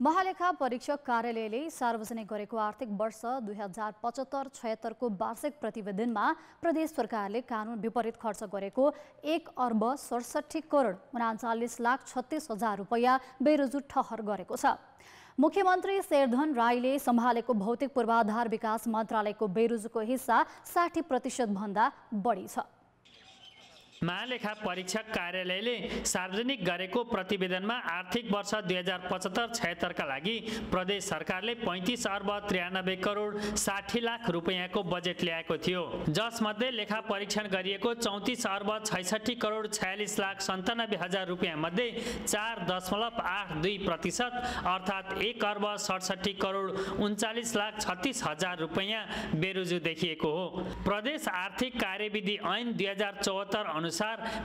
महालेखा परीक्षक कार्यालयले सार्वजनिक गरेको आर्थिक वर्ष दुई हजार पचहत्तर छयत्तरको वार्षिक प्रतिवेदनमा प्रदेश सरकारले कानुन विपरीत खर्च गरेको एक अर्ब सडसठी करोड उनाचालिस लाख छत्तिस हजार रुपियाँ बेरोजु ठहर गरेको छ। मुख्यमन्त्री शेरधन राईले सम्हालेको भौतिक पूर्वाधार विकास मन्त्रालयको बेरोजुको हिस्सा साठी प्रतिशतभन्दा बढी छ। महालेखा परीक्षक कार्यालयले सार्वजनिक गरेको प्रतिवेदनमा आर्थिक वर्ष दुई हजार पचहत्तर छयत्तरका लागि प्रदेश सरकारले पैँतिस अर्ब त्रियानब्बे करोड साठी लाख रुपियाँको बजेट ल्याएको थियो। जसमध्ये लेखा परीक्षण गरिएको चौतिस अर्ब छैसठी करोड छयालिस लाख सन्तानब्बे हजार रुपियाँ मध्ये चार दशमलव आठ दुई प्रतिशत अर्थात् एक अर्ब सडसठी करोड उन्चालिस लाख छत्तिस हजार रुपियाँ बेरुजु देखिएको हो। प्रदेश आर्थिक कार्यविधि ऐन दुई हजार चौहत्तर अनुसार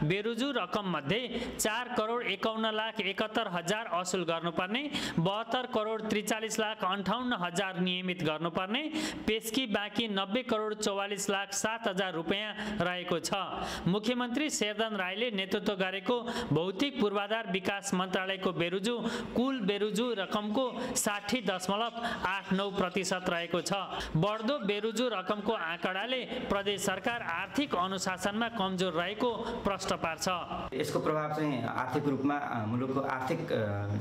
बेरुजु रकम मध्ये चार करोड एकाउन्न लाख एकहत्तर हजार असुल गर्नुपर्ने बहत्तर करोड त्रिचालिस लाख अन्ठाउन्न हजार नियमित गर्नुपर्ने पेस्की बाँकी नब्बे करोड चौवालिस लाख सात हजार रुपियाँ रहेको छ। मुख्यमन्त्री शेरदन राईले नेतृत्व गरेको भौतिक पूर्वाधार विकास मन्त्रालयको बेरुजु कुल बेरुजु रकमको साठी दशमलव आठ नौ प्रतिशत रहेको छ। बढ्दो बेरुजु रकमको आँकडाले प्रदेश सरकार आर्थिक अनुशासनमा कमजोर रहेको प्रश्न पार्छ। यसको प्रभाव चाहिँ आर्थिक रूपमा मुलुकको आर्थिक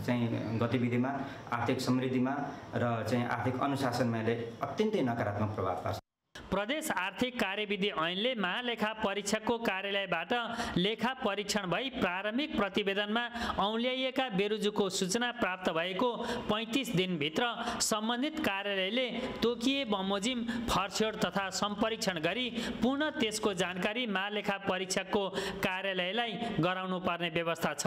चाहिँ गतिविधिमा आर्थिक समृद्धिमा र चाहिँ आर्थिक अनुशासनमा यसले अत्यन्तै नकारात्मक प्रभाव पार्छ। प्रदेश आर्थिक कार्यविधि ऐनले महालेखा परीक्षकको कार्यालयबाट लेखा परीक्षण भई प्रारम्भिक प्रतिवेदनमा औल्याइएका बेरुजुको सूचना प्राप्त भएको पैँतिस दिनभित्र सम्बन्धित कार्यालयले तोकिए बमोजिम फर्स्योड तथा सम्परीक्षण गरी पुनः त्यसको जानकारी महालेखा परीक्षकको कार्यालयलाई गराउनु पर्ने व्यवस्था छ।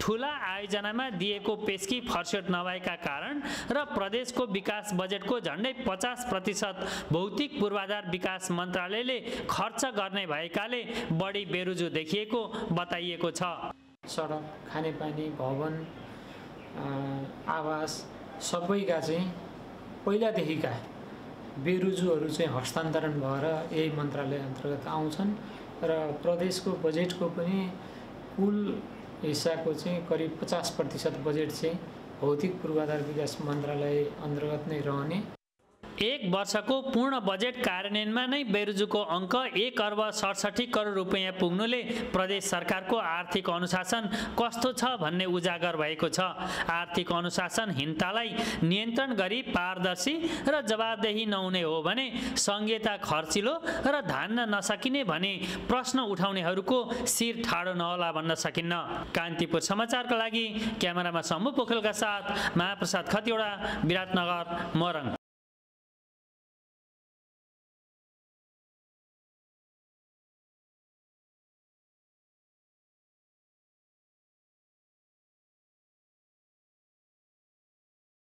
ठुला आयोजनामा दिएको पेस्की फर्स्योड नभएका कारण र प्रदेशको विकास बजेटको झन्डै पचास प्रतिशत भौतिक पूर्वाधार विकास मन्त्रालयले खर्च गर्ने भएकाले बढी बेरुजु देखिएको बताइएको छ। सडक खानेपानी भवन आवास सबैका चाहिँ पहिलादेखिका बेरुजुहरू चाहिँ हस्तान्तरण भएर यही मन्त्रालय अन्तर्गत आउँछन् र प्रदेशको बजेटको पनि कुल हिस्साको चाहिँ करिब पचास प्रतिशत बजेट चाहिँ भौतिक पूर्वाधार विकास मन्त्रालय अन्तर्गत नै रहने एक वर्षको पूर्ण बजेट कार्यान्वयनमा नै बेरुजुको अङ्क एक अर्ब सडसठी करोड रुपियाँ पुग्नुले प्रदेश सरकारको आर्थिक अनुशासन कस्तो छ भन्ने उजागर भएको छ। आर्थिक अनुशासनहीनतालाई नियन्त्रण गरी पारदर्शी र जवाबदेही नहुने हो भने सङ्घीयता खर्चिलो र धान्न नसकिने भने प्रश्न उठाउनेहरूको शिर ठाडो नहोला भन्न सकिन्न। कान्तिपुर समाचारका लागि क्यामेरामा शम्भु पोखरेलका साथ महाप्रसाद खतिवडा विराटनगर मोरङ।